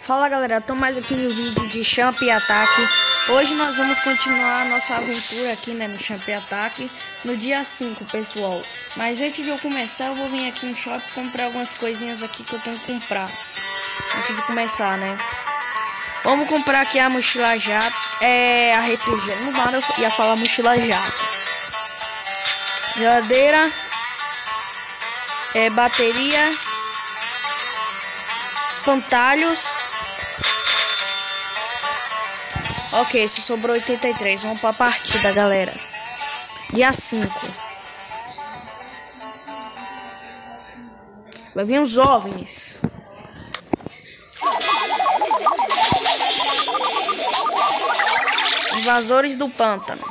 Fala galera, tô mais aqui no vídeo de Champ Ataque. Hoje nós vamos continuar a nossa aventura aqui né, no Champ Ataque no dia 5, pessoal. Mas antes de eu começar, eu vou vir aqui no shopping comprar algumas coisinhas aqui que eu tenho que comprar. Antes de começar, né? Vamos comprar aqui a mochila jato, é a RPG. Não nada eu ia falar mochila jato. Geladeira, é, bateria, espantalhos. Ok, isso sobrou 83. Vamos pra partida, galera. Dia 5. Vai vir os OVNIs. Invasores do pântano.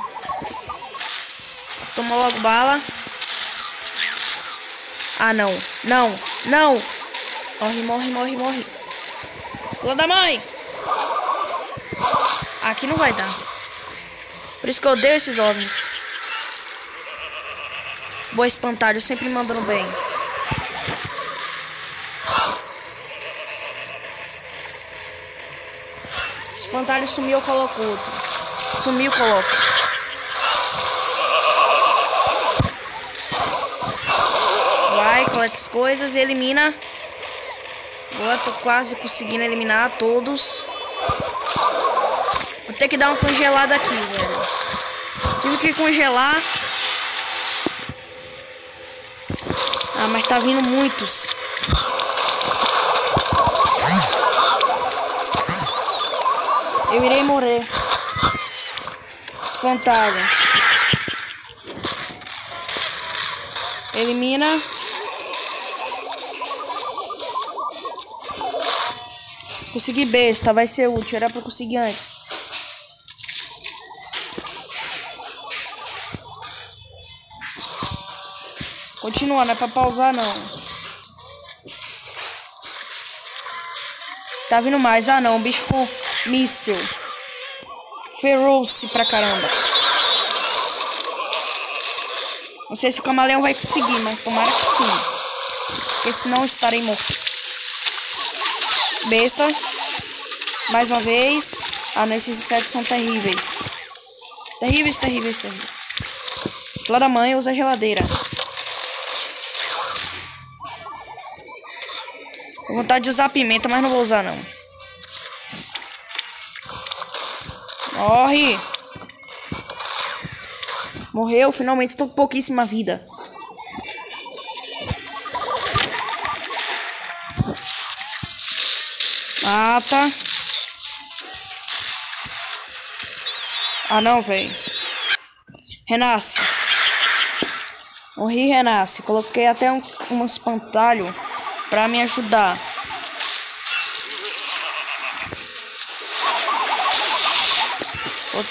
Toma logo bala. Ah, não. Não. Não. Morre, morre, morre, morre. Filha da mãe. Aqui não vai dar. Por isso que eu odeio esses ovnis. Boa espantalho, sempre mandando bem. Espantalho sumiu, eu coloco outro. Sumiu, coloco. Vai, coleta as coisas e elimina. Boa, tô quase conseguindo eliminar todos. Vou ter que dar uma congelada aqui, velho. Tive que congelar. Ah, mas tá vindo muitos. Eu irei morrer. Espantalho. Elimina. Consegui besta, vai ser útil. Era pra conseguir antes. Continua, não é pra pausar não. Tá vindo mais. Ah não, bicho com míssil. Ferou-se pra caramba. Não sei se o camaleão vai conseguir, mas tomara que sim. Porque senão estarei morto. Besta. Mais uma vez. Ah, não, esses insetos são terríveis. Terríveis, terríveis, terríveis. Lá da mãe usa a geladeira. Tô vontade de usar pimenta, mas não vou usar não. Morre! Morreu, finalmente tô com pouquíssima vida. Mata. Ah não, velho. Renasce. Morri, renasce. Coloquei até um, um espantalho pra me ajudar.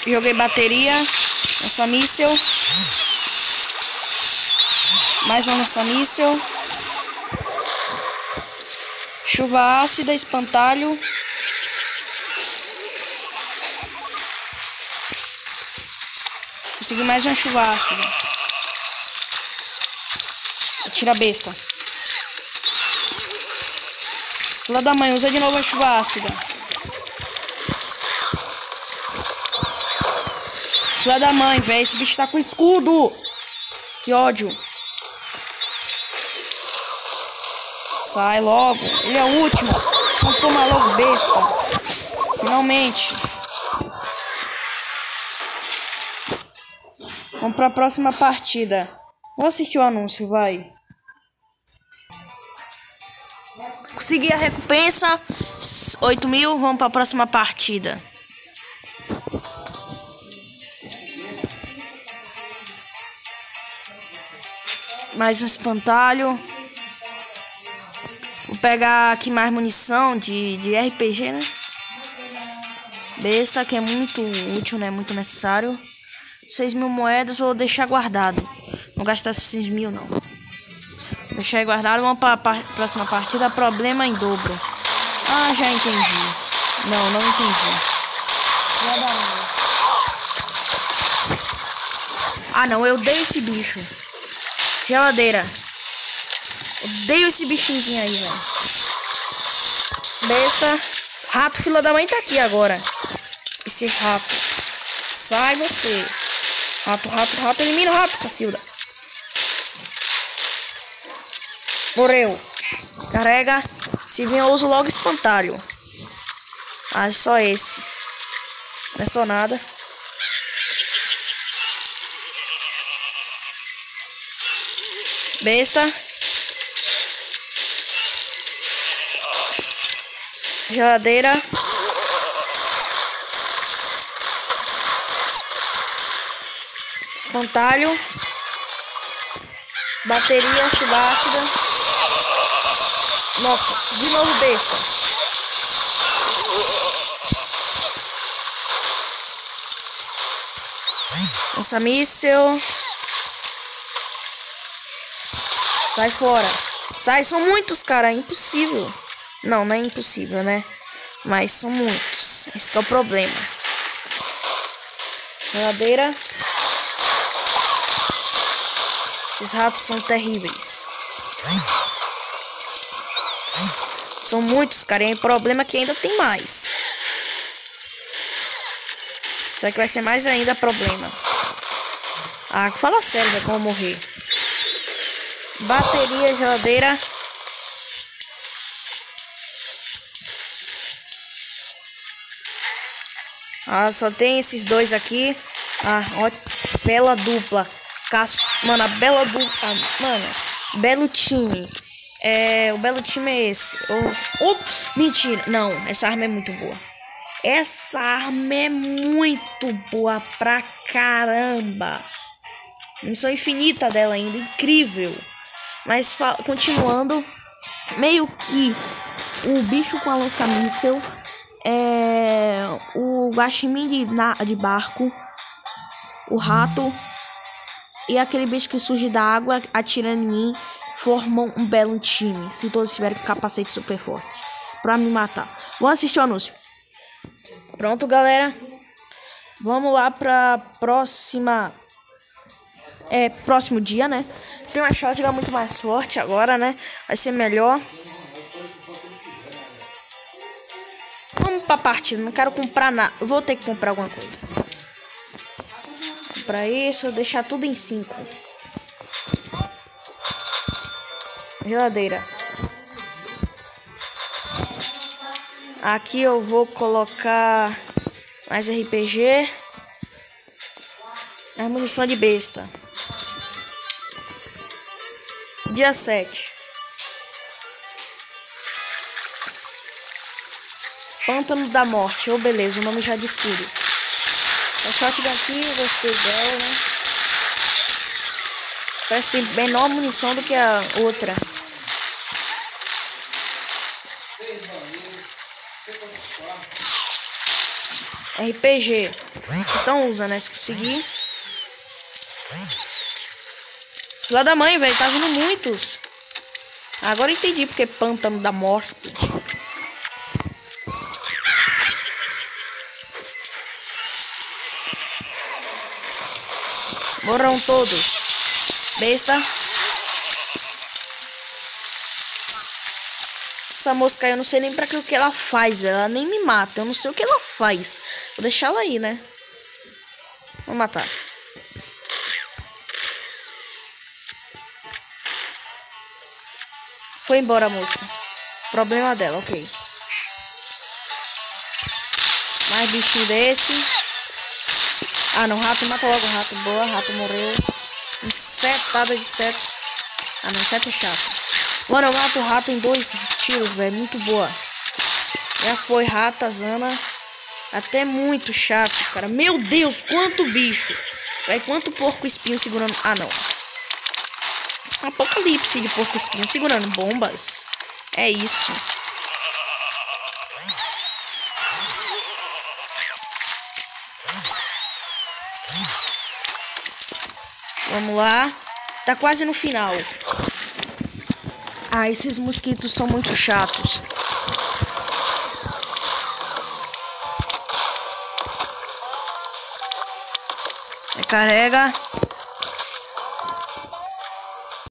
Joguei bateria. Essa míssel. Mais uma nessa míssel. Chuva ácida, espantalho. Consegui mais uma chuva ácida. Tira a besta. Lá da mãe, usa de novo a chuva ácida. Lá da mãe, velho. Esse bicho tá com escudo. Que ódio. Sai logo. Ele é o último. Vamos tomar logo besta. Finalmente. Vamos pra próxima partida. Vamos assistir o anúncio, vai. Consegui a recompensa. 8 mil. Vamos pra próxima partida. Mais um espantalho. Pegar aqui mais munição de, de RPG, né? Besta, que é muito útil, né? Muito necessário. 6 mil moedas, vou deixar guardado. Não gastar esses 6 mil, não. Deixar guardado. Vamos para próxima partida. Problema em dobro. Ah, já entendi. Não, não entendi. Ah, não. Eu dei esse bicho. Geladeira. Odeio esse bichinho aí, velho. Besta. Rato, fila da mãe, tá aqui agora. Esse rato. Sai você. Rato, rato, rato. Elimina o rato, Cacilda. Morreu. Carrega. Se vir, eu uso logo espantalho. Ah, só esses. Não é só nada. Besta. Geladeira. Espantalho. Bateria subácida. Nossa, de novo besta. Lança míssel. Sai fora. Sai, são muitos, cara. É impossível. Não, não é impossível, né? Mas são muitos. Esse é o problema. Geladeira. Esses ratos são terríveis. São muitos, cara. E o problema é que ainda tem mais. Isso aqui vai ser mais ainda problema. Ah, fala sério, velho, como morrer. Bateria, geladeira. Ah, só tem esses dois aqui. Ah, ó, bela dupla. Caço, mano, a bela dupla. Ah, mano, belo time. É, o belo time é esse. Oh, oh, mentira. Não, essa arma é muito boa. Essa arma é muito boa pra caramba. Missão infinita dela ainda, incrível. Mas continuando, meio que o bicho com a lança-míssel, é, o guaxinim de, na, de barco, o rato e aquele bicho que surge da água atirando em mim formam um belo time, se todos tiverem capacete super forte, pra me matar. Vamos assistir o anúncio. Pronto, galera. Vamos lá pra próxima é, próximo dia, né? Tem uma shotgun muito mais forte agora, né? Vai ser melhor. Pra partida. Não quero comprar nada. Vou ter que comprar alguma coisa. Pra isso, deixar tudo em 5. Geladeira. Aqui eu vou colocar mais RPG. A munição de besta. Dia 7. Pântano da Morte. Oh, beleza, o nome já diz tudo. A shotgun aqui, eu gostei dela, né? Parece que tem menor munição do que a outra. RPG. Então usa, né? Se conseguir. Lá da mãe, velho. Tá vindo muitos. Agora entendi porque pântano da morte. Morram todos. Besta. Essa mosca eu não sei nem pra que o que ela faz, velho. Ela nem me mata. Eu não sei o que ela faz. Vou deixar ela aí, né? Vou matar. Foi embora a mosca. Problema dela, ok. Mais bichinho desse. Ah, não. Rato, mata logo o rato. Boa, rato morreu. Insetada de setos. Ah, não. Inseto chato. Mano, eu mato o rato em dois tiros, velho. Muito boa. Já foi ratazana. Até muito chato, cara. Meu Deus, quanto bicho. Vai quanto porco espinho segurando. Ah, não. Apocalipse de porco espinho segurando bombas. É isso. Vamos lá. Tá quase no final. Ah, esses mosquitos são muito chatos. Carrega.